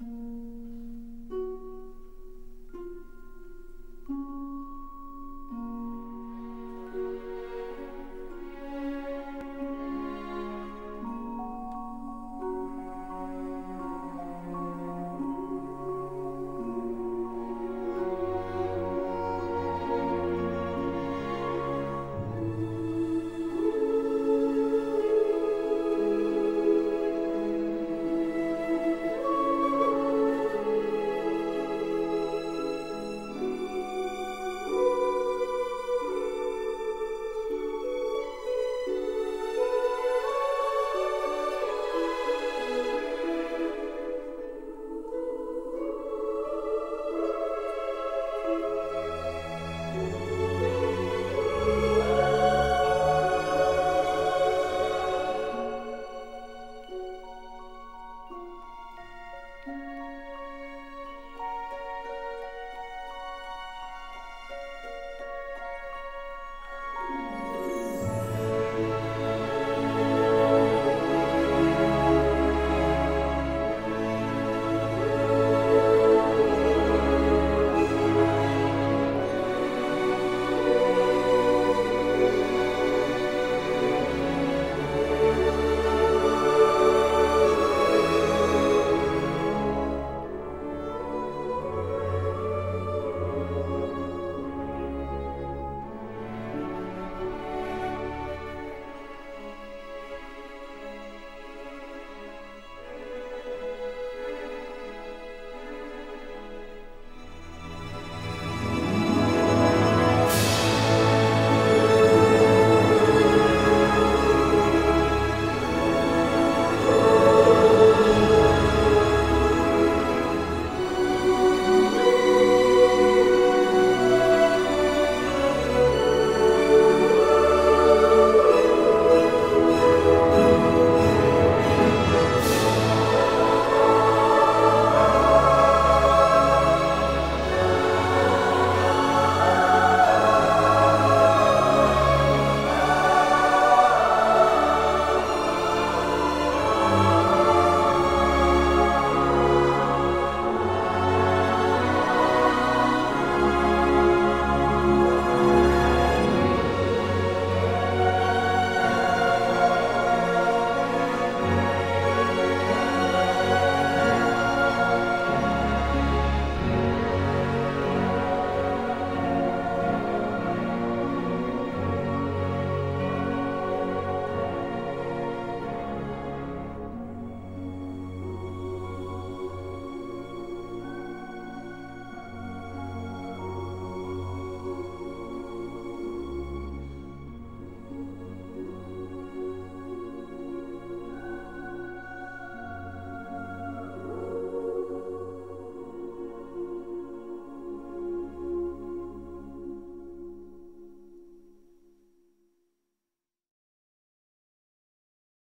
you